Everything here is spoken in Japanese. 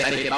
なけれ。